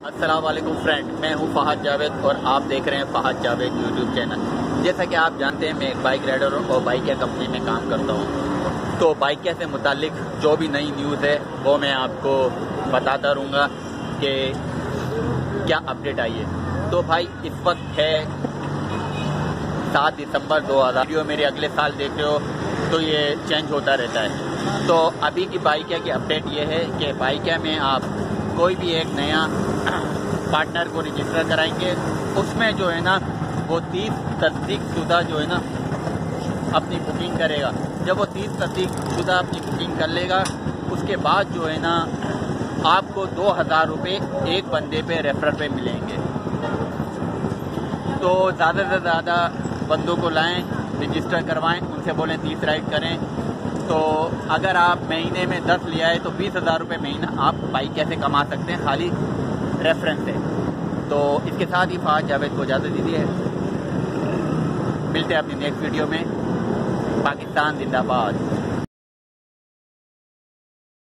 वालेकुम फ्रेंड मैं हूँ फहद जावेद और आप देख रहे हैं फहद जावेद यूट्यूब चैनल जैसा कि आप जानते हैं, मैं एक बाइक राइडर हूँ और बाइकिया कंपनी में काम करता हूँ। तो बाइकिया से मुतालिक जो भी नई न्यूज़ है, वो मैं आपको बताता रहूँगा कि क्या अपडेट आई है। तो भाई, इस वक्त है सात दिसंबर 2000 वीडियो मेरे अगले साल देख रहे हो तो ये चेंज होता रहता है। तो अभी की बाइकिया की अपडेट ये है कि बाइकिया में आप कोई भी एक नया पार्टनर को रजिस्टर कराएँगे, उसमें जो है ना, वो तीस तस्दीक शुदा जो है ना, अपनी बुकिंग करेगा। जब वो तीस तस्दीक शुदा अपनी बुकिंग कर लेगा, उसके बाद जो है ना, आपको दो हज़ार रुपये एक बंदे पे रेफर पे मिलेंगे। तो ज़्यादा से ज़्यादा बंदों को लाएँ रजिस्टर करवाएँ, उनसे बोलें, तीस राइड करें। तो अगर आप महीने में दस लिया है तो बीस हज़ार रुपये महीना आप बाइक कैसे कमा सकते हैं? खाली रेफरेंस है। तो इसके साथ ही फाज जावेद को इजाज़त दीजिए। मिलते हैं अपनी नेक्स्ट वीडियो में। पाकिस्तान जिंदाबाद।